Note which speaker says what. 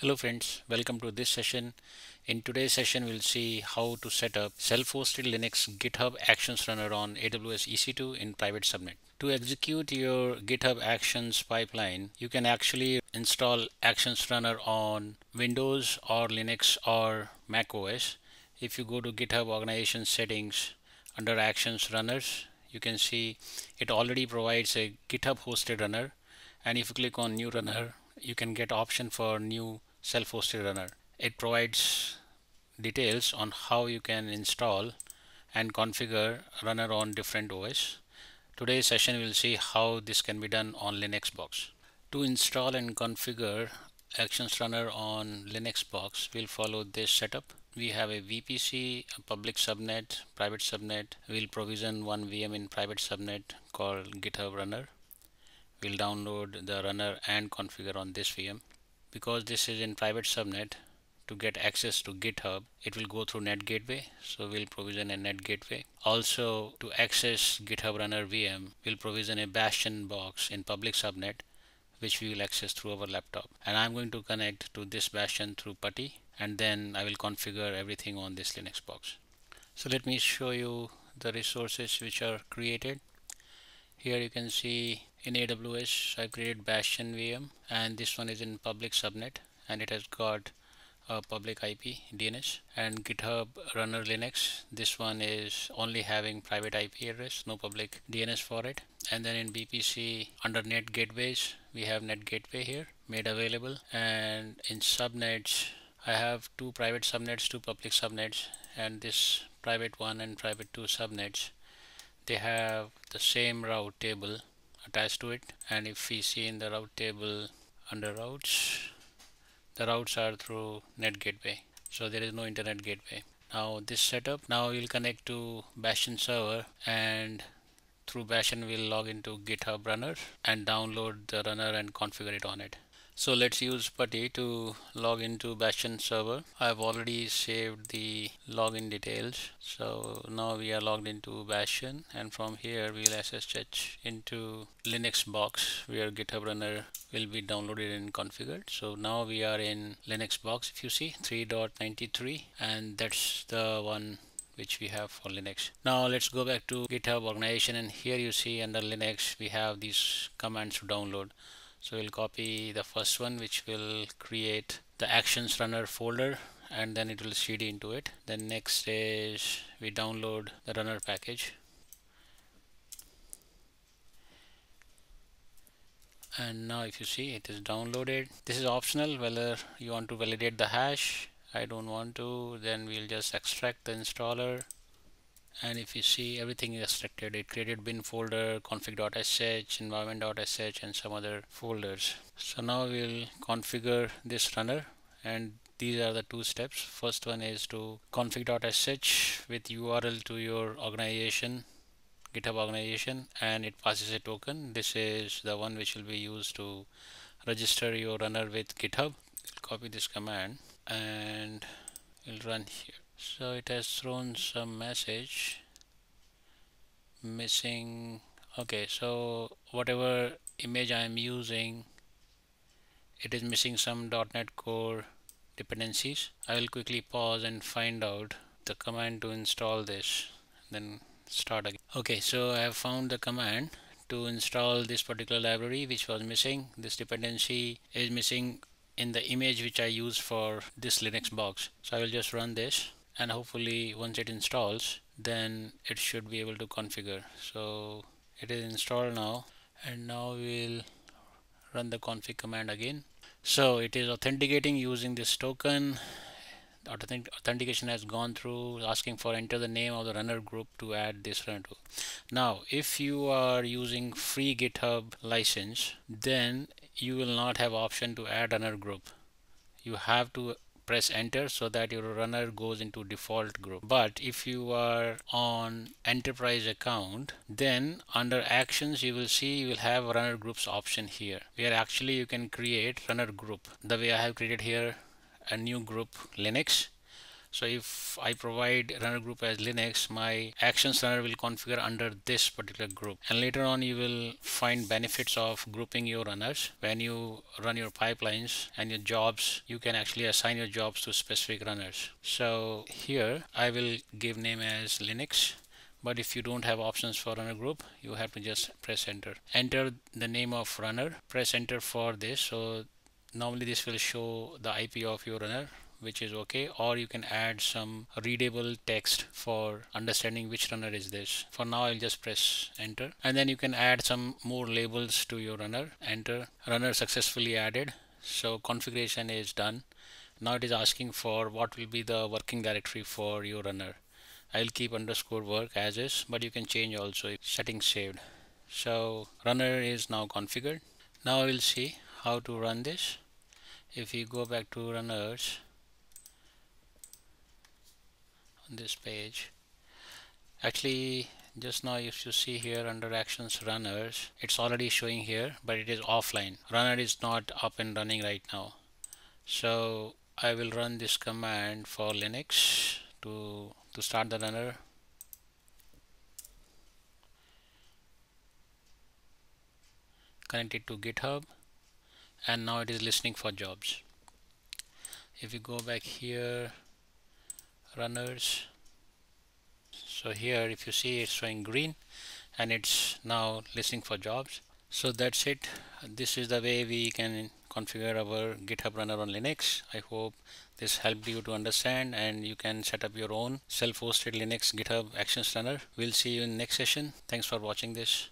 Speaker 1: Hello friends, welcome to this session. In today's session, we'll see how to set up self-hosted Linux GitHub Actions Runner on AWS EC2 in private subnet. To execute your GitHub Actions pipeline, you can actually install Actions Runner on Windows or Linux or Mac OS. If you go to GitHub organization settings under Actions Runners, you can see it already provides a GitHub hosted runner. And if you click on new runner, you can get option for new self-hosted runner. It provides details on how you can install and configure runner on different OS. Today's session will see how this can be done on Linux box. To install and configure Actions Runner on Linux box, we'll follow this setup. We have a VPC, a public subnet, private subnet. We'll provision one VM in private subnet called GitHub Runner. We'll download the runner and configure on this VM because this is in private subnet to get access to github it will go through net gateway so we'll provision a net gateway. Also to access github runner vm we'll provision a bastion box in public subnet which we will access through our laptop. And i'm going to connect to this bastion through putty and then i will configure everything on this linux box. So let me show you the resources which are created. Here you can see in AWS I created Bastion VM and this one is in public subnet and it has got a public IP DNS and GitHub Runner Linux. This one is only having private IP address no public DNS for it. And then in VPC under net gateways we have net gateway here made available. And in subnets I have two private subnets two public subnets and this private one and private two subnets. They have the same route table attached to it. And if we see in the route table under routes the routes are through net gateway. So there is no internet gateway. Now this setup now we'll connect to bastion server and through bastion we'll log into github runner and download the runner and configure it on it so let's use putty to log into bastion server. I've already saved the login details. So now we are logged into bastion and from here we'll ssh into linux box where github runner will be downloaded and configured. So now we are in linux box if you see 3.93 and that's the one which we have for Linux. Now let's go back to GitHub organization and here you see under Linux we have these commands to download so we'll copy the first one which will create the actions runner folder and then it will cd into it. Then next is we download the runner package. And now if you see it is downloaded. This is optional whether you want to validate the hash. I don't want to. Then we'll just extract the installer and if you see everything is extracted it created bin folder config.sh environment.sh and some other folders. So now we'll configure this runner and these are the two steps. First one is to config.sh with url to your organization github organization and it passes a token. This is the one which will be used to register your runner with github. Copy this command and we'll run here so it has thrown some message missing. Okay so whatever image I am using it is missing some .NET Core dependencies. I will quickly pause and find out the command to install this then start again. Okay so I have found the command to install this particular library which was missing. This dependency is missing in the image which I use for this Linux box. So I will just run this and hopefully once it installs then it should be able to configure. So it is installed now and now we'll run the config command again. So it is authenticating using this token. Authentication has gone through asking for enter the name of the runner group to add this runner now if you are using free github license then you will not have option to add runner group. You have to press enter so that your runner goes into default group. But if you are on enterprise account then under actions you will see you will have runner groups option here where actually you can create runner group. The way I have created here a new group Linux so if I provide runner group as Linux my actions runner will configure under this particular group. And later on you will find benefits of grouping your runners. When you run your pipelines and your jobs you can actually assign your jobs to specific runners. So here I will give name as Linux. But if you don't have options for runner group you have to just press enter. Enter the name of runner. Press enter for this. So normally this will show the IP of your runner which is okay or you can add some readable text for understanding which runner is this. For now I'll just press enter and then you can add some more labels to your runner. Enter. Runner successfully added. So configuration is done. Now it is asking for what will be the working directory for your runner. I'll keep underscore work as is but you can change also settings saved. So runner is now configured. Now we'll see how to run this. If we go back to runners on this page. Actually just now if you see here under actions runners it's already showing here but it is offline. Runner is not up and running right now. So I will run this command for Linux to to start the runner. Connect it to github. And now it is listening for jobs. If you go back here runners. So here if you see it's showing green and it's now listening for jobs. So that's it. This is the way we can configure our github runner on linux. I hope this helped you to understand and you can set up your own self-hosted linux github actions runner. We'll see you in next session. Thanks for watching this